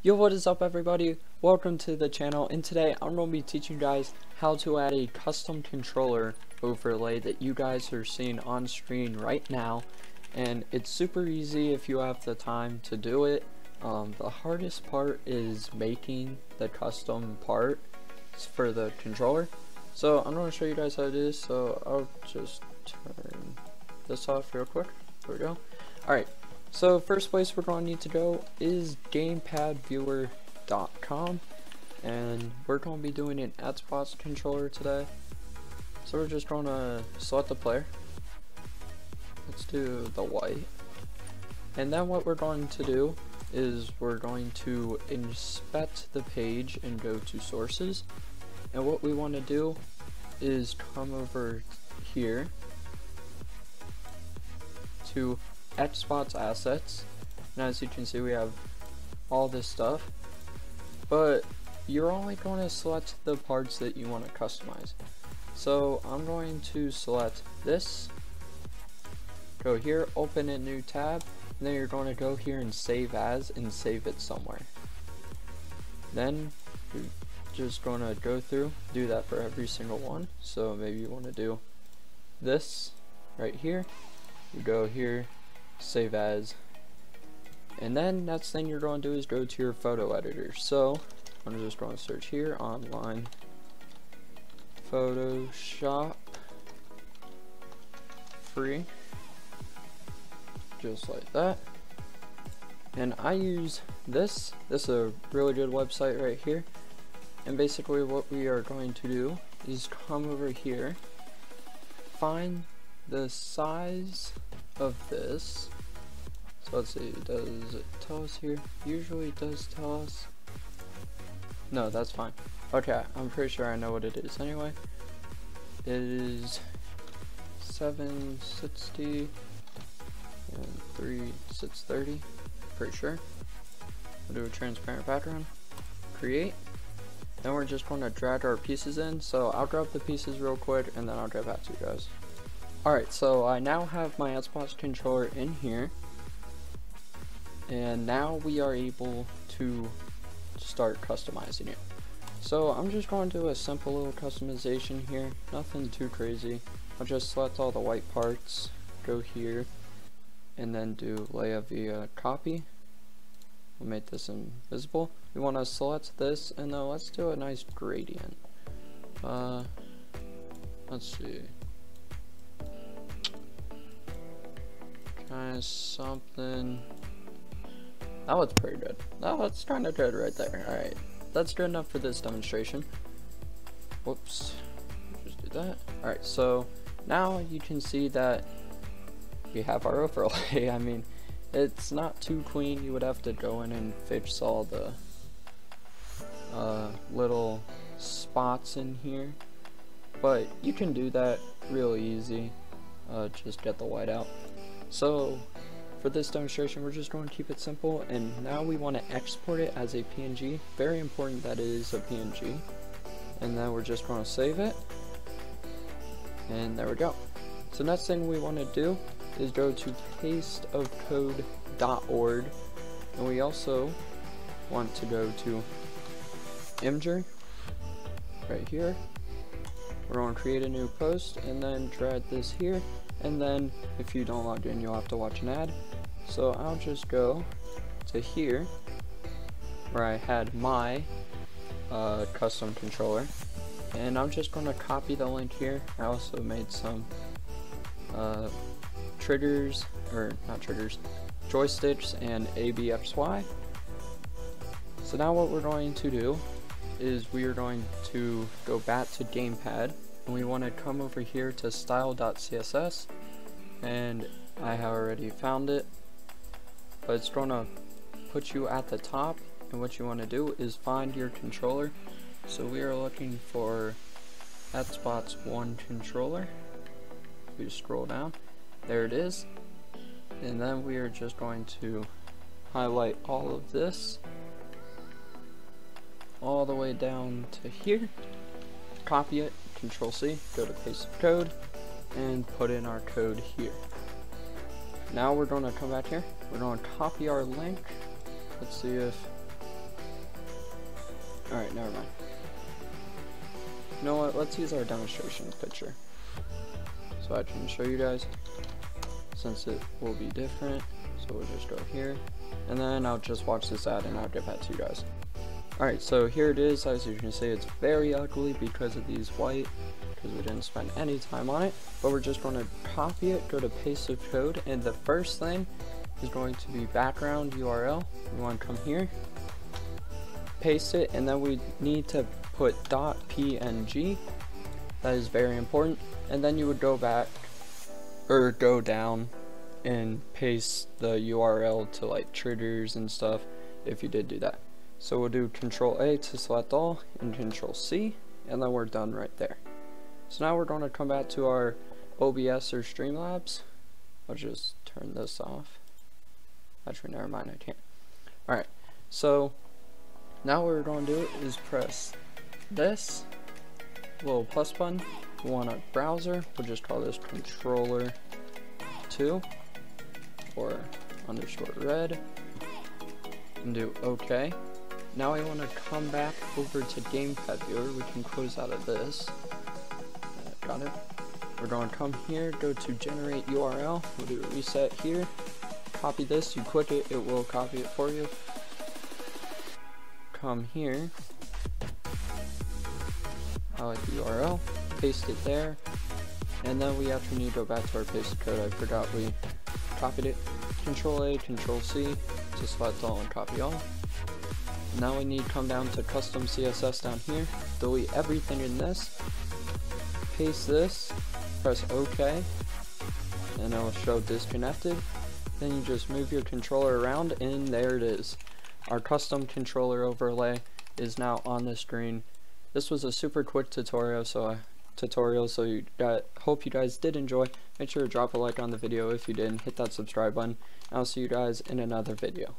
Yo, what is up everybody? Welcome to the channel and today I'm going to be teaching you guys how to add a custom controller overlay that you guys are seeing on screen right now and it's super easy if you have the time to do it. Um, the hardest part is making the custom part for the controller. So I'm going to show you guys how to do this so I'll just turn this off real quick. There we go. Alright, so first place we're going to need to go is gamepadviewer.com and we're going to be doing an Xbox controller today. So we're just going to select the player. Let's do the white. And then what we're going to do is we're going to inspect the page and go to sources. And what we want to do is come over here to Xbox assets. And as you can see, we have all this stuff. But you're only going to select the parts that you want to customize. So I'm going to select this, go here, open a new tab, and then you're going to go here and save as and save it somewhere. Then you're just going to go through, do that for every single one. So maybe you want to do this right here, you go here, save as, and then next thing you're going to do is go to your photo editor. So I'm just going to search here online. Photoshop. Free. Just like that. And I use this. This is a really good website right here. And basically what we are going to do is come over here. Find the size of this. So let's see does it tell us here? Usually it does tell us no that's fine. Okay I'm pretty sure I know what it is anyway. It is 760 and 3 630 pretty sure. We'll do a transparent background. Create. Then we're just going to drag our pieces in. So I'll grab the pieces real quick and then I'll get back to you guys Alright, so I now have my Xbox controller in here. And now we are able to start customizing it. So I'm just going to do a simple little customization here, nothing too crazy. I'll just select all the white parts, go here, and then do layer via copy. We'll make this invisible. We want to select this, and then let's do a nice gradient. Uh, let's see. Kind of something. That was pretty good. That was kind of good right there. Alright, that's good enough for this demonstration. Whoops. Just do that. Alright, so now you can see that we have our overlay. I mean, it's not too clean. You would have to go in and fix all the uh, little spots in here. But you can do that real easy. Uh, just get the white out. So for this demonstration we're just going to keep it simple and now we want to export it as a PNG. Very important that it is a PNG. And then we're just going to save it. And there we go. So next thing we want to do is go to pasteofcode.org and we also want to go to Imgur right here. We're going to create a new post and then drag this here and then if you don't log in you'll have to watch an ad. So I'll just go to here where I had my uh, custom controller. And I'm just going to copy the link here. I also made some uh, triggers or not triggers joysticks and ABXY so now what we're going to do is we are going to go back to gamepad and we want to come over here to style.css and I have already found it but it's going to put you at the top and what you want to do is find your controller. So we are looking for Xbox One controller. We scroll down. There it is. And then we are just going to highlight all of this all the way down to here. Copy it control C go to paste code and put in our code here now we're going to come back here we're going to copy our link let's see if Alright, never mind. You know what, let's use our demonstration picture. So I can show you guys, since it will be different. So we'll just go here, and then I'll just watch this ad and I'll get back to you guys. Alright, so here it is, as you can see it's very ugly because of these white, because we didn't spend any time on it, but we're just going to copy it, go to paste of code, and the first thing is going to be background URL. We want to come here, paste it, and then we need to put .png. That is very important. And then you would go back or go down and paste the URL to like triggers and stuff if you did do that. So we'll do control A to select all and control C and then we're done right there. So now we're going to come back to our OBS or Streamlabs. I'll just turn this off. Actually, never mind, I can't. Alright, so now what we're going to do is press this little plus button. We want a browser. We'll just call this controller 2 or underscore red and do OK. Now I want to come back over to Gamepad Viewer. We can close out of this. Uh, got it. We're going to come here, go to generate URL. We'll do a reset here. Copy this. You click it, it will copy it for you. Come here. I like the URL. Paste it there. And then we actually need to go back to our paste code. I forgot we copied it. Control A, Control C to select all and copy all. Now we need to come down to custom CSS down here, delete everything in this, paste this, press OK, and it will show disconnected. Then you just move your controller around and there it is. Our custom controller overlay is now on the screen. This was a super quick tutorial, so I tutorial so you got hope you guys did enjoy. Make sure to drop a like on the video if you did and hit that subscribe button. I'll see you guys in another video